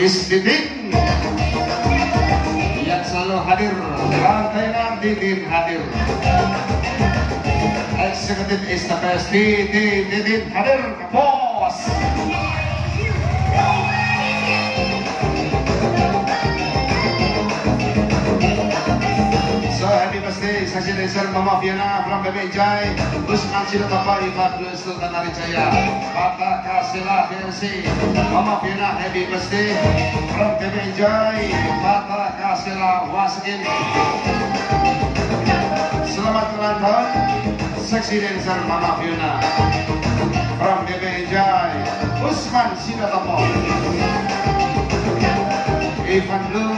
Miss Didin yang selalu hadir. Rantai Didin hadir. Executive Estafet Didin Didin hadir. Bos Desar Mama Fiona from Bebe Jai Usman Sida Bapak Ibat Sultan Arijaya Bapak Kasila PLC Mama Fiona happy birthday from Bebe Jai Bapak Kasila Waskin. Selamat ulang tahun Saksi Desar Mama Fiona from Bebe Jai Usman Bapak Ivan Blue,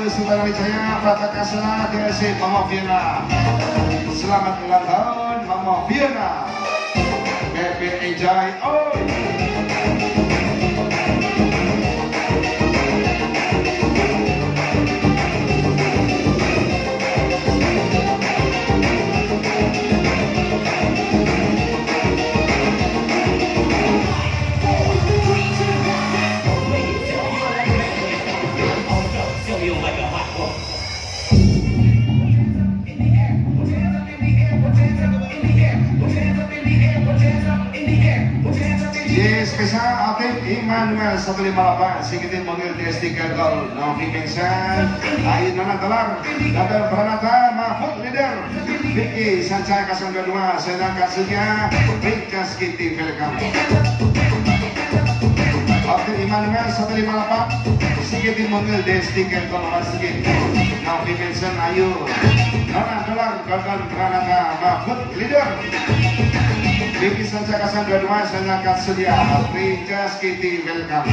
Selamat ulang tahun Mama Fiona. Bebe Enjoy. Oh. Yes, spesial Atif Immanuel 158 Sikitin mobil TSD Gagal Novi Bensan Ayu Nana Telar Dadar Pranata Mahfud Leader Vicky Sanca Kasang Kedua Senang Kasunya Ringkas Kitty Welcome Atif Immanuel 158 Sikitin mobil TSD Gagal Sikit Novi Bensan Ayu Nana Telar Gagal Pranata Mahfud Leader Sanca Kasang Kedua Senang Kasunya Ringkas Kitty Welcome